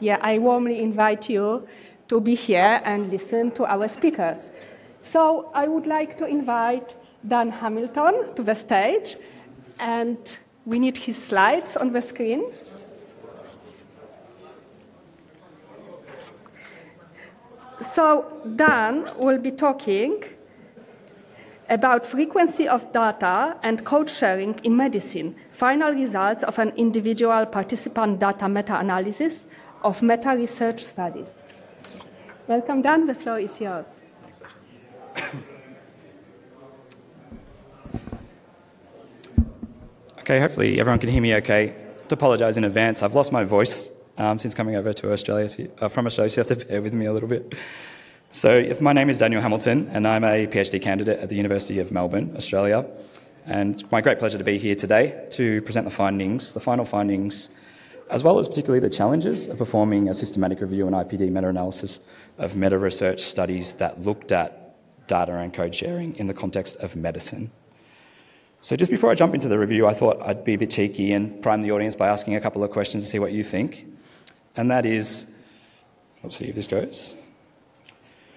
yeah, I warmly invite you to be here and listen to our speakers. So I would like to invite Dan Hamilton to the stage, and we need his slides on the screen. So Dan will be talking about frequency of data and code sharing in medicine, final results of an individual participant data meta-analysis of meta-research studies. Welcome, Dan. The floor is yours. Okay, hopefully everyone can hear me okay. To apologise in advance, I've lost my voice um, since coming over to Australia, so, uh, from Australia, so you have to bear with me a little bit. So, if my name is Daniel Hamilton, and I'm a PhD candidate at the University of Melbourne, Australia. And it's my great pleasure to be here today to present the findings, the final findings, as well as particularly the challenges of performing a systematic review and IPD meta analysis of meta research studies that looked at data and code sharing in the context of medicine. So, just before I jump into the review, I thought I'd be a bit cheeky and prime the audience by asking a couple of questions to see what you think. And that is let's see if this goes.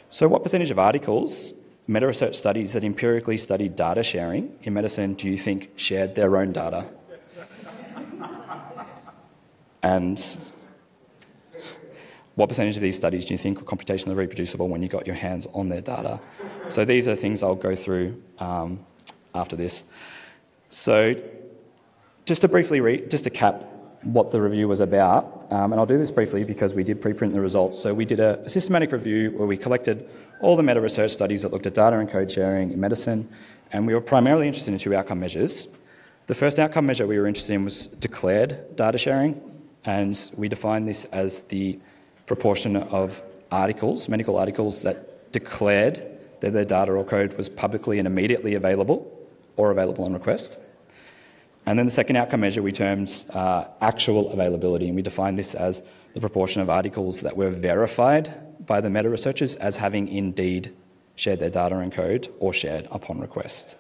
So, what percentage of articles, meta research studies that empirically studied data sharing in medicine do you think shared their own data? And what percentage of these studies do you think were computationally reproducible when you got your hands on their data? So, these are things I'll go through um, after this. So, just to briefly read, just to cap what the review was about, um, and I'll do this briefly because we did preprint the results. So, we did a, a systematic review where we collected all the meta research studies that looked at data and code sharing in medicine, and we were primarily interested in two outcome measures. The first outcome measure we were interested in was declared data sharing, and we define this as the proportion of articles, medical articles, that declared that their data or code was publicly and immediately available or available on request. And then the second outcome measure we termed uh, actual availability, and we defined this as the proportion of articles that were verified by the meta researchers as having indeed shared their data and code or shared upon request.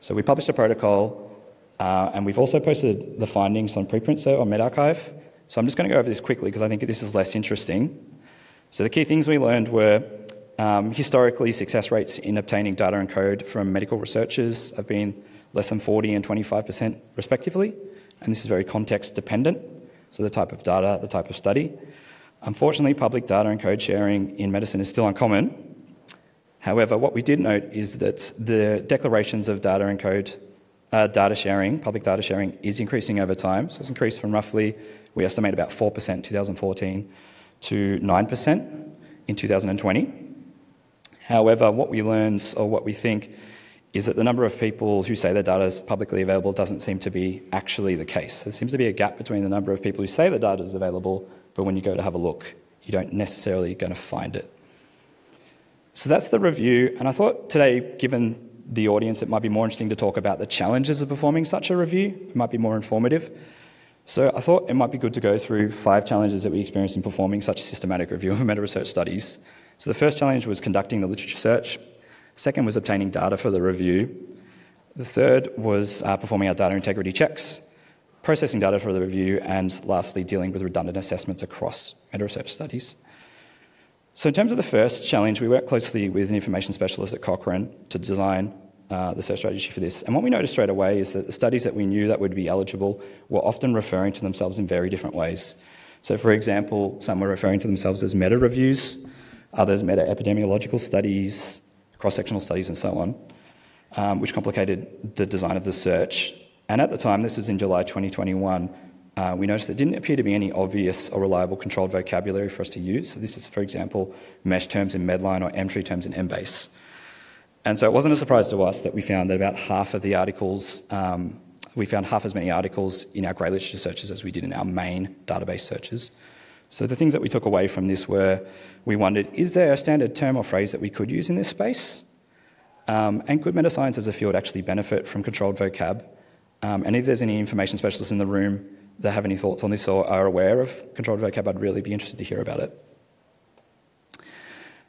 So we published a protocol, uh, and we've also posted the findings on preprint so on medRxiv. So I'm just going to go over this quickly because I think this is less interesting. So the key things we learned were um, historically success rates in obtaining data and code from medical researchers have been less than 40 and 25% respectively, and this is very context dependent, so the type of data, the type of study. Unfortunately, public data and code sharing in medicine is still uncommon. However, what we did note is that the declarations of data and code, uh, data sharing, public data sharing, is increasing over time. So it's increased from roughly, we estimate about 4% in 2014 to 9% in 2020. However, what we learned or what we think is that the number of people who say their data is publicly available doesn't seem to be actually the case. There seems to be a gap between the number of people who say their data is available, but when you go to have a look, you don't necessarily going to find it. So that's the review, and I thought today, given the audience, it might be more interesting to talk about the challenges of performing such a review. It might be more informative. So I thought it might be good to go through five challenges that we experienced in performing such a systematic review of meta research studies. So the first challenge was conducting the literature search. Second was obtaining data for the review. The third was uh, performing our data integrity checks, processing data for the review, and lastly, dealing with redundant assessments across meta research studies. So, in terms of the first challenge, we worked closely with an information specialist at Cochrane to design uh, the search strategy for this. And what we noticed straight away is that the studies that we knew that would be eligible were often referring to themselves in very different ways. So, for example, some were referring to themselves as meta reviews, others meta epidemiological studies, cross sectional studies, and so on, um, which complicated the design of the search. And at the time, this was in July 2021, uh, we noticed there didn't appear to be any obvious or reliable controlled vocabulary for us to use. So, this is, for example, MeSH terms in Medline or Emtree terms in Embase. And so, it wasn't a surprise to us that we found that about half of the articles, um, we found half as many articles in our grey literature searches as we did in our main database searches. So the things that we took away from this were we wondered is there a standard term or phrase that we could use in this space? Um, and could meta science as a field actually benefit from controlled vocab? Um, and if there's any information specialists in the room that have any thoughts on this or are aware of controlled vocab, I'd really be interested to hear about it.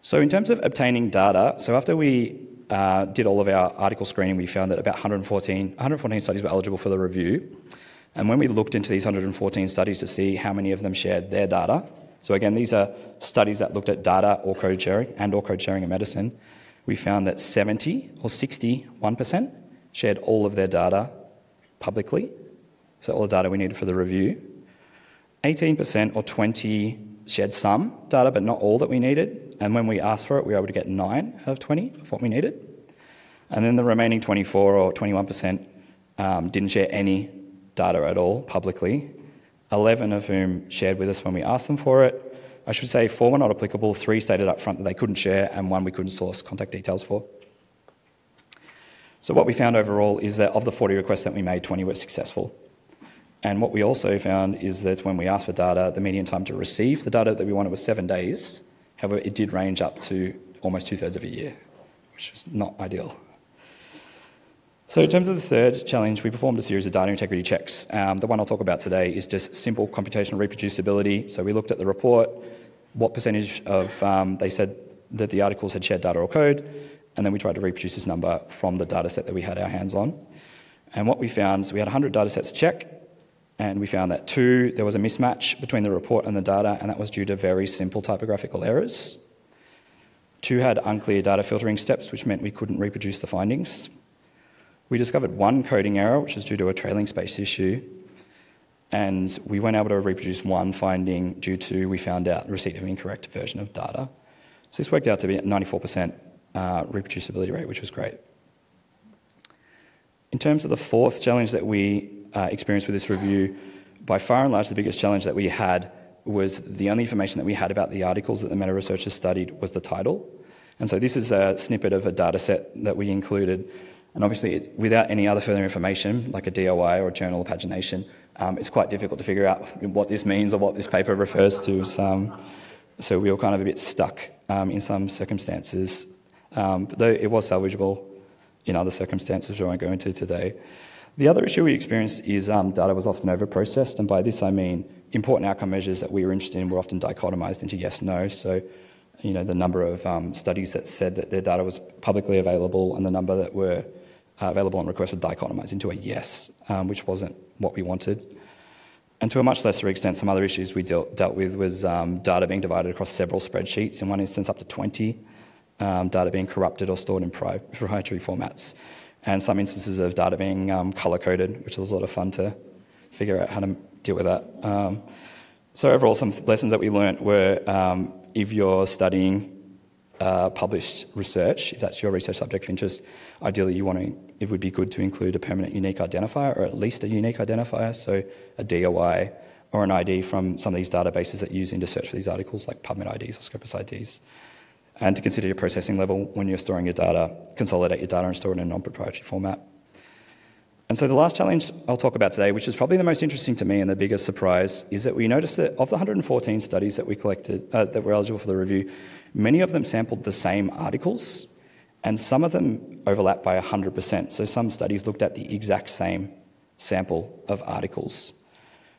So, in terms of obtaining data, so after we uh, did all of our article screening, we found that about 114, 114 studies were eligible for the review. And when we looked into these 114 studies to see how many of them shared their data, So again, these are studies that looked at data or code sharing and or code sharing in medicine. We found that 70 or 61% shared all of their data publicly, so all the data we needed for the review. 18% or 20 shared some data, but not all that we needed. And when we asked for it, we were able to get 9 out of 20 of what we needed. And then the remaining 24 or 21% um, didn't share any data at all publicly, 11 of whom shared with us when we asked them for it. I should say four were not applicable, three stated up front that they couldn't share, and one we couldn't source contact details for. So, what we found overall is that of the 40 requests that we made, 20 were successful. And what we also found is that when we asked for data, the median time to receive the data that we wanted was seven days. However, it did range up to almost two thirds of a year, which was not ideal. So, in terms of the third challenge, we performed a series of data integrity checks. Um, the one I'll talk about today is just simple computational reproducibility. So, we looked at the report, what percentage of um, they said that the articles had shared data or code, and then we tried to reproduce this number from the data set that we had our hands on. And what we found is we had 100 data sets to check, and we found that two, there was a mismatch between the report and the data, and that was due to very simple typographical errors. Two had unclear data filtering steps, which meant we couldn't reproduce the findings. We discovered one coding error, which was due to a trailing space issue, and we weren't able to reproduce one finding due to we found out receipt of incorrect version of data. So this worked out to be at 94% uh, reproducibility rate, which was great. In terms of the fourth challenge that we uh, experienced with this review, by far and large the biggest challenge that we had was the only information that we had about the articles that the meta researchers studied was the title. And so this is a snippet of a data set that we included and obviously, it, without any other further information, like a DOI or a journal pagination, um, it's quite difficult to figure out what this means or what this paper refers to. So, so we were kind of a bit stuck um, in some circumstances, um, though it was salvageable in other circumstances, which I won't go into today. The other issue we experienced is um, data was often overprocessed, and by this I mean important outcome measures that we were interested in were often dichotomized into yes no. So, you know, the number of um, studies that said that their data was publicly available and the number that were uh, available on request were dichotomized into a yes, um, which wasn't what we wanted. And to a much lesser extent, some other issues we dealt, dealt with was um, data being divided across several spreadsheets, in one instance up to 20, um, data being corrupted or stored in proprietary formats, and some instances of data being um, color coded, which was a lot of fun to figure out how to deal with that. Um, so, overall, some lessons that we learnt were um, if you're studying uh, published research, if that's your research subject of interest, ideally you want to, it would be good to include a permanent unique identifier or at least a unique identifier, so a DOI or an ID from some of these databases that use into search for these articles like PubMed IDs or Scopus IDs. And to consider your processing level when you're storing your data, consolidate your data and store it in a non-proprietary format. And so the last challenge I'll talk about today, which is probably the most interesting to me and the biggest surprise, is that we noticed that of the 114 studies that we collected uh, that were eligible for the review, Many of them sampled the same articles, and some of them overlap by 100%. So some studies looked at the exact same sample of articles.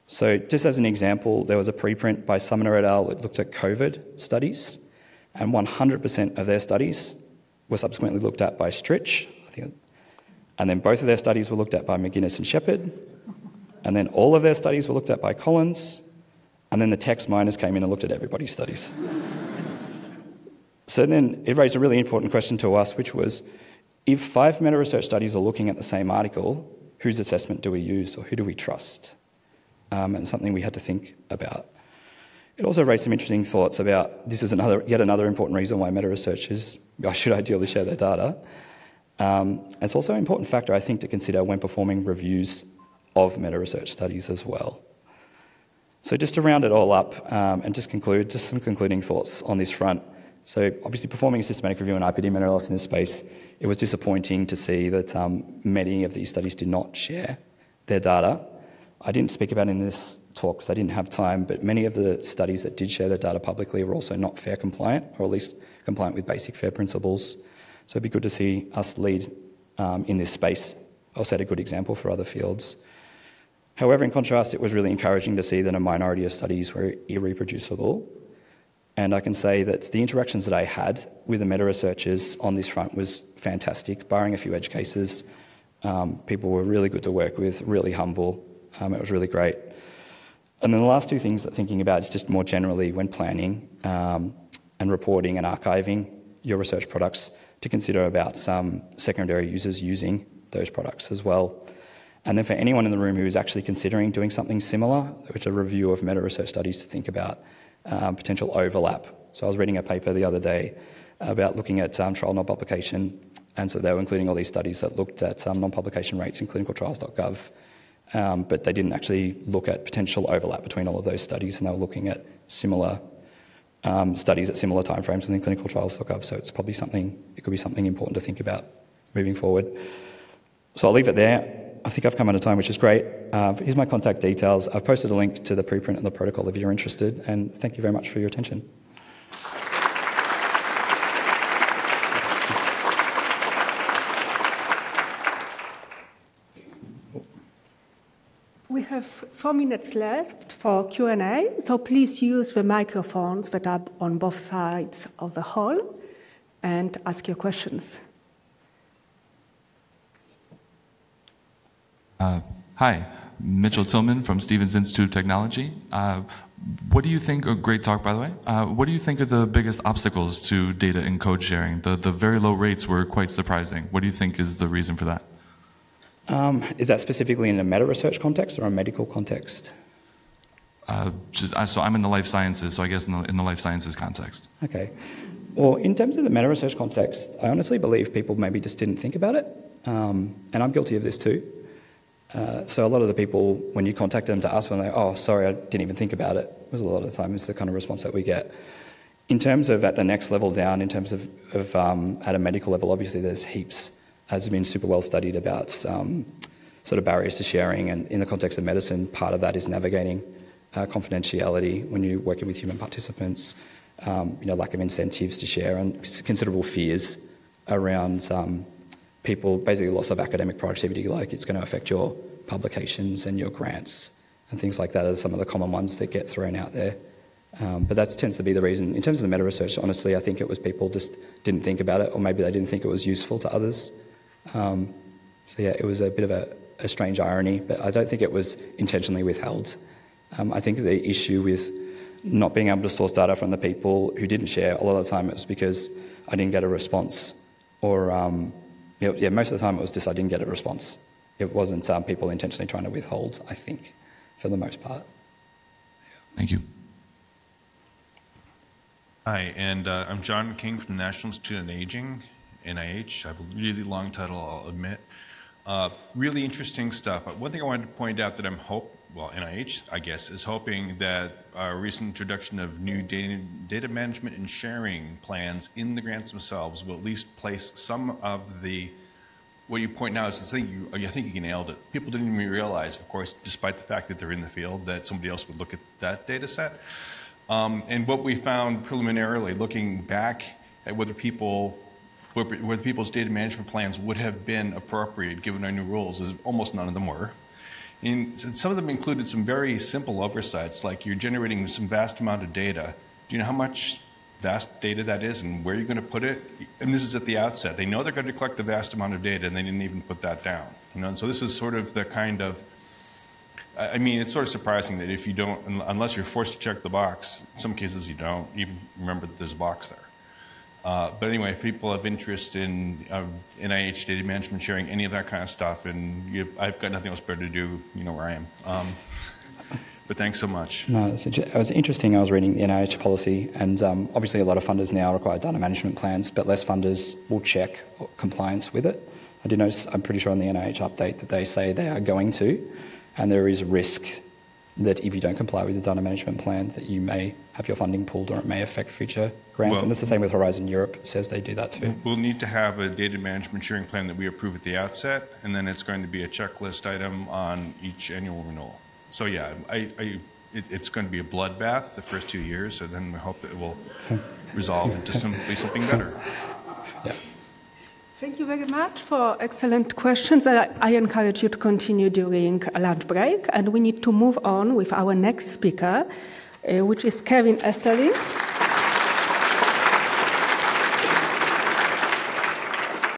So, just as an example, there was a preprint by Sumner et al. that looked at COVID studies, and 100% of their studies were subsequently looked at by Stritch, and then both of their studies were looked at by McGuinness and Sheppard, and then all of their studies were looked at by Collins, and then the text miners came in and looked at everybody's studies. So then it raised a really important question to us, which was if five meta research studies are looking at the same article, whose assessment do we use or who do we trust? Um, and something we had to think about. It also raised some interesting thoughts about this is another, yet another important reason why meta researchers should ideally share their data. Um, it's also an important factor, I think, to consider when performing reviews of meta research studies as well. So, just to round it all up um, and just conclude, just some concluding thoughts on this front. So, obviously, performing a systematic review on IPD meta-analysis in this space, it was disappointing to see that um, many of these studies did not share their data. I didn't speak about in this talk because I didn't have time, but many of the studies that did share their data publicly were also not FAIR compliant, or at least compliant with basic FAIR principles. So, it'd be good to see us lead um, in this space or set a good example for other fields. However, in contrast, it was really encouraging to see that a minority of studies were irreproducible and I can say that the interactions that I had with the meta researchers on this front was fantastic, barring a few edge cases. Um, people were really good to work with, really humble. Um, it was really great. And then the last two things that thinking about is just more generally when planning um, and reporting and archiving your research products to consider about some secondary users using those products as well. And then for anyone in the room who is actually considering doing something similar, which a review of meta research studies to think about um, potential overlap. So I was reading a paper the other day about looking at um, trial non-publication, and so they were including all these studies that looked at um, non-publication rates in clinicaltrials.gov, um, but they didn't actually look at potential overlap between all of those studies, and they were looking at similar um, studies at similar timeframes within clinical clinicaltrials.gov. So it's probably something it could be something important to think about moving forward. So I'll leave it there. I think I've come out of time, which is great. Uh, here's my contact details. I've posted a link to the preprint and the protocol if you're interested, and thank you very much for your attention. We have four minutes left for Q&A, so please use the microphones that are on both sides of the hall and ask your questions. Uh, hi, Mitchell Tillman from Stevens Institute of Technology. Uh, what do you think, a great talk by the way, uh, what do you think are the biggest obstacles to data and code sharing? The, the very low rates were quite surprising. What do you think is the reason for that? Um, is that specifically in a meta research context or a medical context? Uh, just, so I'm in the life sciences, so I guess in the, in the life sciences context. Okay. Well, in terms of the meta research context, I honestly believe people maybe just didn't think about it. Um, and I'm guilty of this too. Uh, so a lot of the people, when you contact them to ask them, they oh, sorry, I didn't even think about it, was a lot of the time is the kind of response that we get. In terms of at the next level down, in terms of, of um, at a medical level, obviously there's heaps, has been super well studied about um, sort of barriers to sharing, and in the context of medicine, part of that is navigating uh, confidentiality when you're working with human participants, um, you know, lack of incentives to share, and considerable fears around um, people, basically loss of academic productivity, like it's going to affect your publications and your grants and things like that are some of the common ones that get thrown out there. Um, but that tends to be the reason. In terms of the meta research, honestly, I think it was people just didn't think about it, or maybe they didn't think it was useful to others. Um, so yeah, it was a bit of a, a, strange irony, but I don't think it was intentionally withheld. Um, I think the issue with not being able to source data from the people who didn't share, a lot of the time it was because I didn't get a response or um, you know, yeah, most of the time it was just I didn't get a response. It wasn't um, people intentionally trying to withhold, I think, for the most part. Thank you. Hi, and uh, I'm John King from the National Institute on Aging, NIH. I have a really long title, I'll admit. Uh, really interesting stuff. But One thing I wanted to point out that I'm hope well, NIH, I guess, is hoping that our recent introduction of new data, data management and sharing plans in the grants themselves will at least place some of the what you point out is the thing you, I think you nailed it. People didn't even realize, of course, despite the fact that they're in the field, that somebody else would look at that data set. Um, and what we found preliminarily, looking back at whether people whether people's data management plans would have been appropriate given our new rules, is almost none of them were. And some of them included some very simple oversights, like you're generating some vast amount of data. Do you know how much vast data that is and where you're going to put it? And this is at the outset. They know they're going to collect the vast amount of data, and they didn't even put that down. You know, and so this is sort of the kind of I mean, it's sort of surprising that if you don't, unless you're forced to check the box, some cases you don't even remember that there's a box there. Uh, but anyway, if people have interest in uh, NIH data management, sharing any of that kind of stuff, and you, I've got nothing else better to do, you know where I am. Um, but thanks so much. No, it was interesting. I was reading the NIH policy, and um, obviously a lot of funders now require data management plans, but less funders will check compliance with it. I did notice, I'm pretty sure on the NIH update that they say they are going to, and there is risk that if you don't comply with the data management plan, that you may have your funding pulled or it may affect future grants. Well, and it's the same with Horizon Europe. It says they do that too. We'll need to have a data management sharing plan that we approve at the outset, and then it's going to be a checklist item on each annual renewal. So yeah, I, I, it, it's going to be a bloodbath the first two years, so then we hope that it will resolve into simply something better. Yeah. Thank you very much for excellent questions. I, I, encourage you to continue during lunch break, and we need to move on with our next speaker, uh, which is Kevin Esterling.